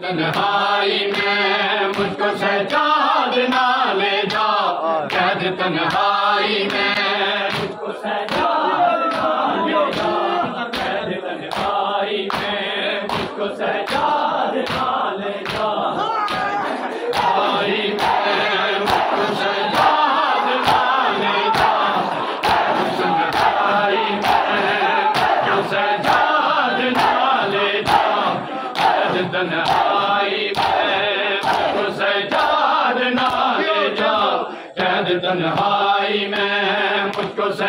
تنہائی میں مجھ کو سجاد نہ لے جا۔ قید تنہائی میں مجھ کو سجاد نہ لے جا۔ قید تنہائی میں مجھ کو سجاد نہ لے جا۔ تنہائی میں مجھ کو سجاد نہ لے جا۔ قید تنہائی میں مجھ کو سجاد نہ لے جا۔ قید تنہائی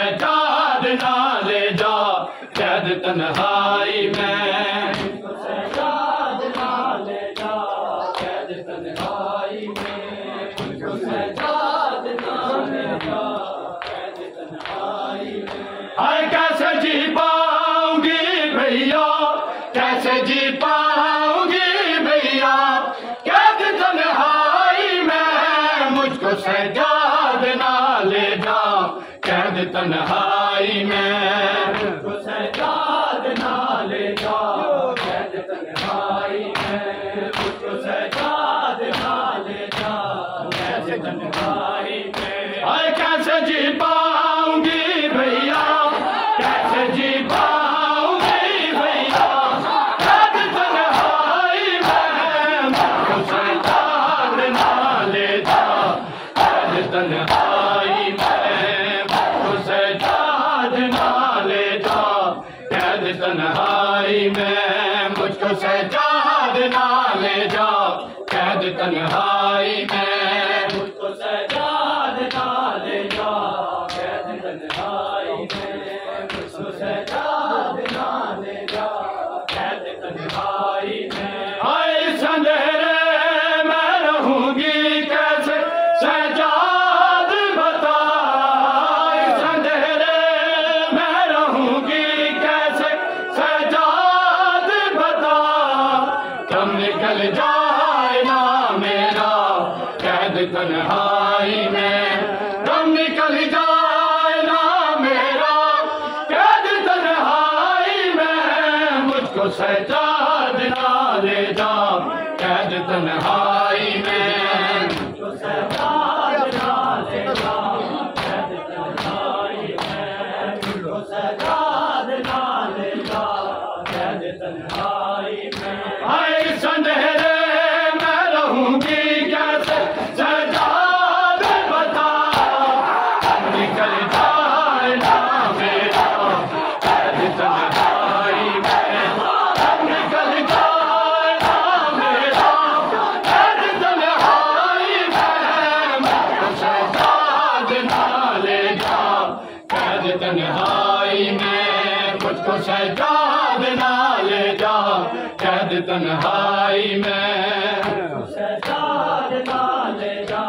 سجاد نہ لے جا قید تنہائی میں۔ مجھ کو سجاد نہ لے جا قید تنہائی میں۔ مجھ کو سجاد نہ لے جا قید تنہائی میں۔ ہائے کیسے جی پاؤں گی بھیا؟ کیسے جی پاؤں قید تنہائی میں مجھ کو سجاد نہ لے جا قید تنہائی میں مجھ کو سجاد نہ لے جا قید تنہائی میں ہائے کیسے جی پاؤں گی بھیا کیسے جی پاؤں گی بھیا قید تنہائی میں یاد نہ لے جا قید تنہائی میں۔ نکل جائے نا میرا، قید تنہائی میں۔ کم نکل جائے نا میرا، قید تنہائی میں۔ مجھ کو سجاد سجاد نہ لے جا قید تنہائی میں۔ سجاد نہ لے جا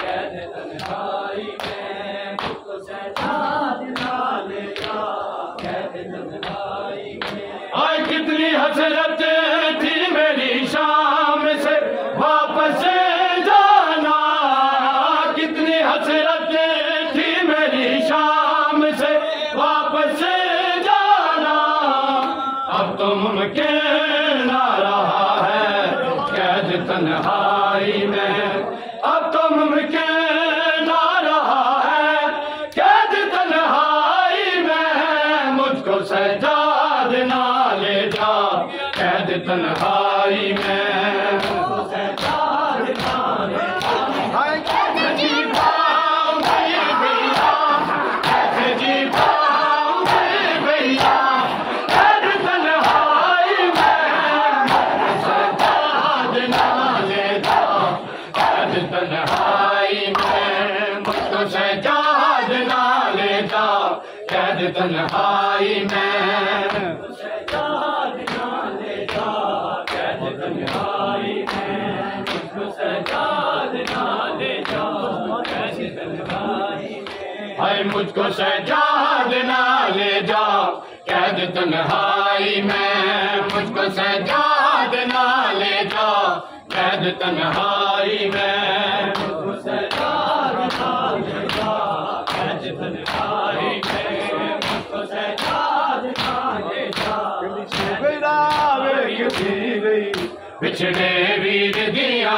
قید تنہائی میں۔ مجھ کو سجاد نہ لے جا قید تنہائی میں۔ آئے کتنی حسرت تھی میری شام سے واپس جانا۔ کتنی حسرت تھی میری شام سے واپس تو ممکن نہ رہا ہے۔ قید تنہائی میں اب تو ممکن نہ رہا ہے۔ قید تنہائی میں مجھ کو سجاد نہ لے جا۔ قید تنہائی میں تنہائی میں مجھ کو سجاد نہ لے قید تنہائی میں سجاد نہ لے جا قید تنہائی میں مجھ کو سجاد نہ لے قید تنہائی میں۔ مجھ کو سجاد نہ لے جا قید تنہائی میں مجھ کو سجاد نہ لے جا قید تنہائی میں بچھڑے ویر دیا